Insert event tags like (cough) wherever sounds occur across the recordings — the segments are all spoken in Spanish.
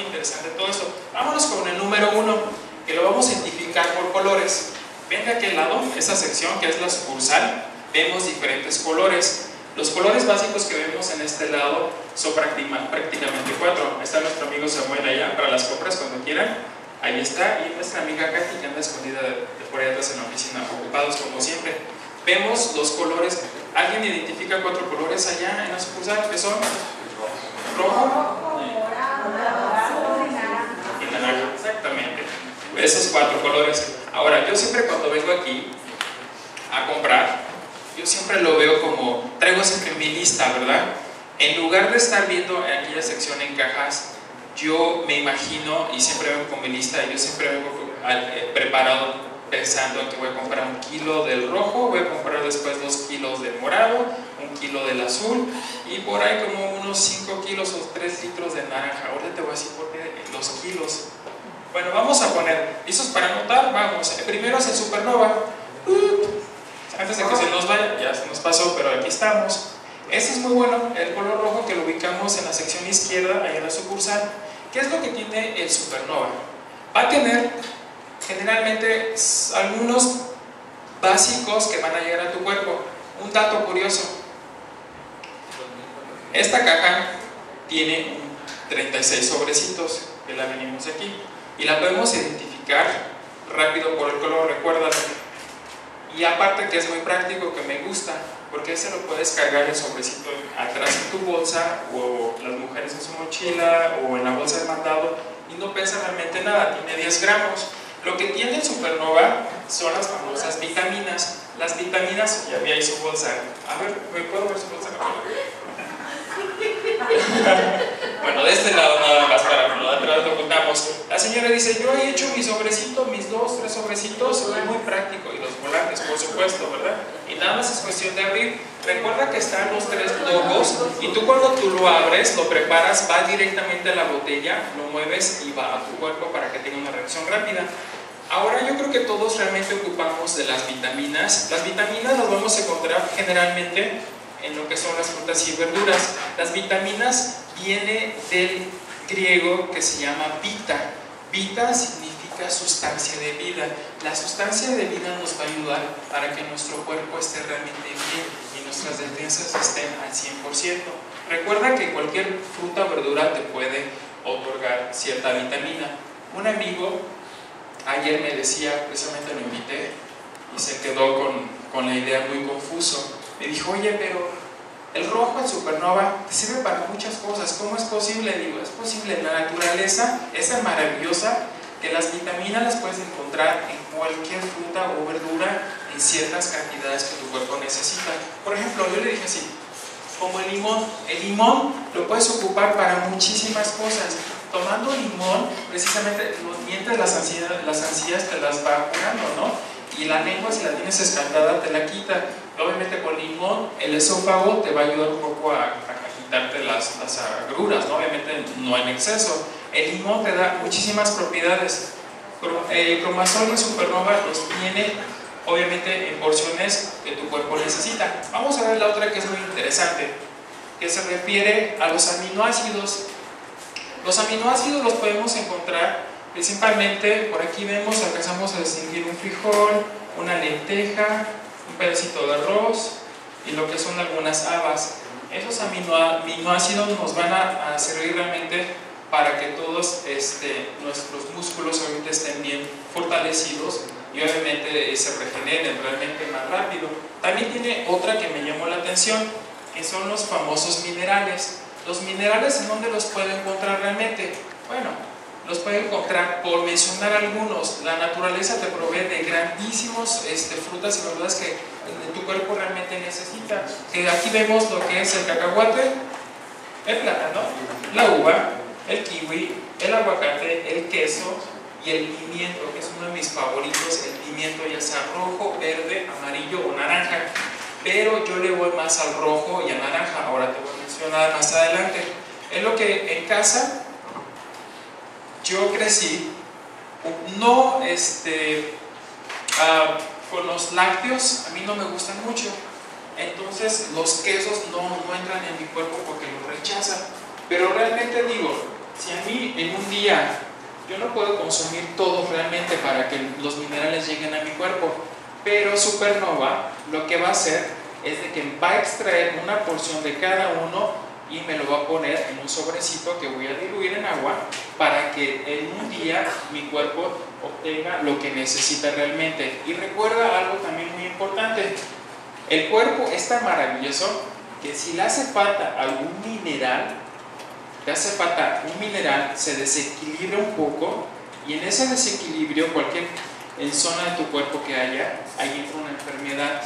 muy interesante todo esto. Vámonos con el número uno, que lo vamos a identificar por colores. Ven de aquel lado, esa sección que es la sucursal, vemos diferentes colores. Los colores básicos que vemos en este lado son prácticamente cuatro. Está nuestro amigo Samuel allá para las compras cuando quieran. Ahí está. Y nuestra amiga Katy que anda escondida de, por ahí atrás en la oficina, ocupados como siempre. Vemos los colores. ¿Alguien identifica cuatro colores allá en la sucursal? ¿Qué son? Rojo, y naranja. Exactamente. Esos cuatro colores. Ahora, yo siempre cuando vengo aquí a comprar, yo siempre lo veo como, traigo siempre mi lista, ¿verdad? En lugar de estar viendo en aquella sección en cajas, yo me imagino y siempre vengo con mi lista, yo siempre vengo eh, preparado pensando en que voy a comprar un kilo del rojo, voy a comprar después dos kilos del morado, un kilo del azul y por ahí como unos 5 kilos o 3 litros de naranja. Ahora te voy a decir por qué los kilos. Bueno, vamos a poner, ¿listos para anotar? Vamos, el primero es el supernova. Antes de que se nos vaya, ya se nos pasó, pero aquí estamos. Este es muy bueno, el color rojo que lo ubicamos en la sección izquierda, ahí en la sucursal. ¿Qué es lo que tiene el supernova? Va a tener generalmente algunos básicos que van a llegar a tu cuerpo. Un dato curioso. Esta caja tiene 36 sobrecitos, que la venimos aquí, y la podemos identificar rápido por el color, recuérdalo. Y aparte que es muy práctico, que me gusta, porque ese lo puedes cargar el sobrecito atrás en tu bolsa, o las mujeres en su mochila, o en la bolsa de mandado, y no pesa realmente nada, tiene 10 gramos. Lo que tiene el Supernova son las famosas vitaminas. Las vitaminas, ya vi ahí su bolsa. A ver, ¿me puedo ver su bolsa? (laughs) bueno, de este lado nada más para lo de atrás lo contamos. La señora dice, yo he hecho mi sobrecito, mis dos, tres sobrecitos, muy práctico. Y los volantes, por supuesto, ¿verdad? Y nada más es cuestión de abrir. Recuerda que están los tres logos y tú cuando tú lo abres, lo preparas, va directamente a la botella, lo mueves y va a tu cuerpo para que tenga una reacción rápida. Ahora yo creo que todos realmente ocupamos de las vitaminas. Las vitaminas las vamos a encontrar generalmente en lo que son las frutas y verduras. Las vitaminas viene del griego que se llama vita. Vita significa sustancia de vida. La sustancia de vida nos va a ayudar para que nuestro cuerpo esté realmente bien y nuestras defensas estén al 100%. Recuerda que cualquier fruta o verdura te puede otorgar cierta vitamina. Un amigo ayer me decía, precisamente lo invité y se quedó con, con la idea muy confuso me dijo, oye, pero el rojo, el supernova, sirve para muchas cosas. ¿Cómo es posible? Digo, es posible. La naturaleza es tan maravillosa que las vitaminas las puedes encontrar en cualquier fruta o verdura en ciertas cantidades que tu cuerpo necesita. Por ejemplo, yo le dije así, como el limón. El limón lo puedes ocupar para muchísimas cosas. Tomando limón, precisamente, mientras las ansiedades, las ansiedades te las va curando, ¿no? Y la lengua si la tienes escaldada te la quita. Obviamente con limón el esófago te va a ayudar un poco a, quitarte las, las, agruras, ¿no? obviamente no en exceso. El limón te da muchísimas propiedades. El cromasol y supernova los tiene obviamente en porciones que tu cuerpo necesita. Vamos a ver la otra que es muy interesante, que se refiere a los aminoácidos. Los aminoácidos los podemos encontrar Principalmente, por aquí vemos, alcanzamos a distinguir un frijol, una lenteja, un pedacito de arroz y lo que son algunas habas. Esos aminoácidos nos van a, servir realmente para que todos este, nuestros músculos obviamente estén bien fortalecidos y obviamente se regeneren realmente más rápido. También tiene otra que me llamó la atención, que son los famosos minerales. Los minerales, ¿en dónde los puedo encontrar realmente? Bueno, los puede encontrar, por mencionar algunos, la naturaleza te provee de grandísimos este, frutas y verduras que tu cuerpo realmente necesita. Que aquí vemos lo que es el cacahuate, el plátano, la uva, el kiwi, el aguacate, el queso y el pimiento, que es uno de mis favoritos, el pimiento ya sea rojo, verde, amarillo o naranja. Pero yo le voy más al rojo y al naranja, ahora te voy a mencionar más adelante. Es lo que en casa yo crecí no este, ah, con los lácteos, a mí no me gustan mucho. Entonces los quesos no, no entran en mi cuerpo porque los rechazan. Pero realmente digo, Si a mí en un día yo no puedo consumir todo realmente para que los minerales lleguen a mi cuerpo, pero Supernova lo que va a hacer es de que va a extraer una porción de cada uno y me lo va a poner en un sobrecito que voy a diluir en agua para que en un día mi cuerpo obtenga lo que necesita realmente. Y recuerda algo también muy importante, el cuerpo es tan maravilloso que si le hace falta algún mineral, le hace falta un mineral, se desequilibra un poco y en ese desequilibrio, cualquier en zona de tu cuerpo que haya, ahí entra una enfermedad,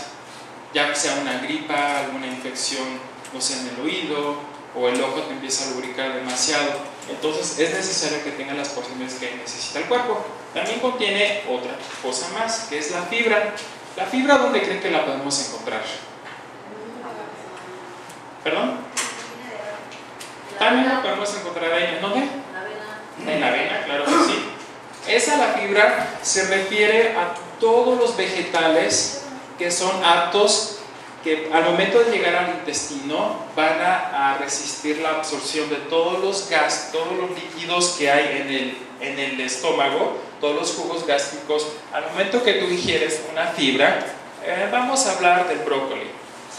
ya sea una gripa, alguna infección, no sé, en el oído, o el ojo te empieza a lubricar demasiado. Entonces es necesario que tenga las porciones que necesita el cuerpo. También contiene otra cosa más, que es la fibra. ¿La fibra dónde creen que la podemos encontrar? ¿Perdón? También la podemos encontrar ahí. ¿En dónde? En la avena, claro que sí. Esa la fibra se refiere a todos los vegetales que son aptos que al momento de llegar al intestino van a, resistir la absorción de todos los gas, todos los líquidos que hay en el, en el estómago, todos los jugos gástricos. Al momento que tú ingieres una fibra, eh, vamos a hablar del brócoli.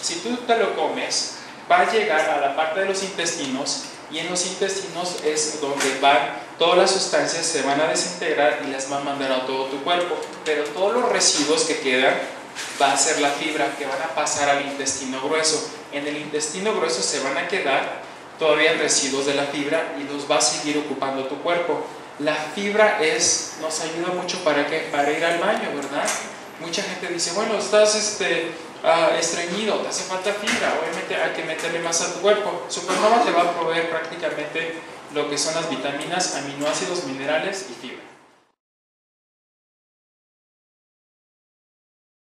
Si tú te lo comes, va a llegar a la parte de los intestinos y en los intestinos es donde van todas las sustancias se van a desintegrar y las van a mandar a todo tu cuerpo, pero todos los residuos que quedan va a ser la fibra que van a pasar al intestino grueso. En el intestino grueso se van a quedar todavía residuos de la fibra y los va a seguir ocupando tu cuerpo. La fibra es, nos ayuda mucho para, que, para ir al baño, ¿verdad? Mucha gente dice, bueno, estás este, uh, estreñido, te hace falta fibra, obviamente hay que meterle más a tu cuerpo. Supernova te va a proveer prácticamente lo que son las vitaminas, aminoácidos, minerales y fibra.